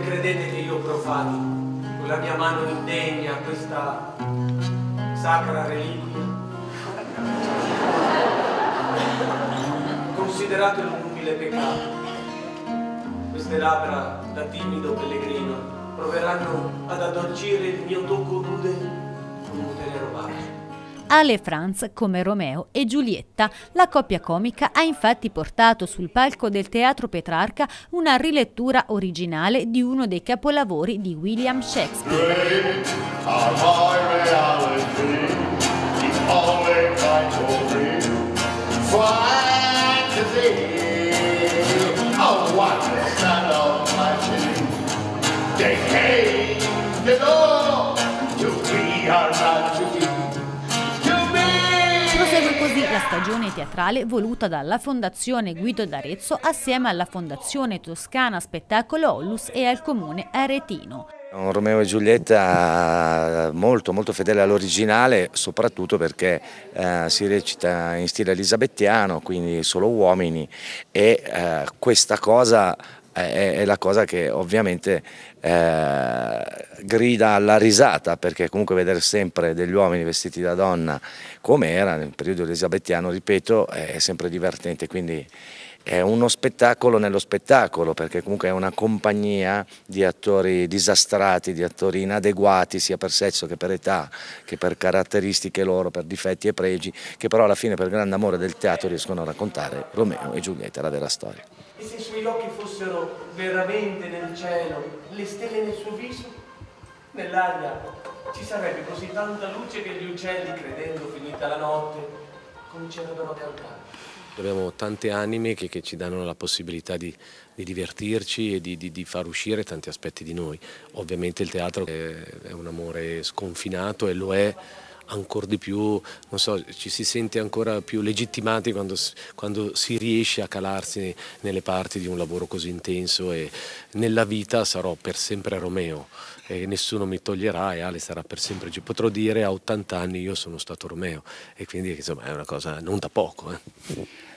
credete che io profani con la mia mano indegna questa sacra reliquia? Consideratelo un umile peccato. Queste labbra da timido pellegrino proveranno ad addolcire il mio tocco nude con un tenero bacio. Ale Franz come Romeo e Giulietta. La coppia comica ha infatti portato sul palco del Teatro Petrarca una rilettura originale di uno dei capolavori di William Shakespeare. Came to know la stagione teatrale voluta dalla Fondazione Guido d'Arezzo assieme alla Fondazione Toscana Spettacolo Ollus e al Comune Aretino. Un Romeo e Giulietta molto, molto fedele all'originale, soprattutto perché eh, si recita in stile elisabettiano, quindi solo uomini, e eh, questa cosa è, è la cosa che ovviamente eh, grida alla risata perché comunque vedere sempre degli uomini vestiti da donna come era nel periodo elisabettiano, ripeto, è sempre divertente, quindi è uno spettacolo nello spettacolo perché comunque è una compagnia di attori disastrati, di attori inadeguati sia per sesso che per età, che per caratteristiche loro, per difetti e pregi, che però alla fine per grande amore del teatro riescono a raccontare Romeo e Giulietta, la vera storia. E se i suoi occhi fossero veramente nel cielo, le stelle nel suo viso, nell'aria ci sarebbe così tanta luce che gli uccelli, credendo finita la notte, comincerebbero a cantare. Abbiamo tante anime che, che, ci danno la possibilità di, di divertirci e di, di, di, far uscire tanti aspetti di noi. Ovviamente il teatro è, è un amore sconfinato e lo è ancora di più, non so, ci si sente ancora più legittimati quando, quando, si riesce a calarsi nelle parti di un lavoro così intenso e nella vita sarò per sempre Romeo e nessuno mi toglierà e Ale sarà per sempre, potrò dire a 80 anni io sono stato Romeo e quindi insomma è una cosa non da poco. Eh.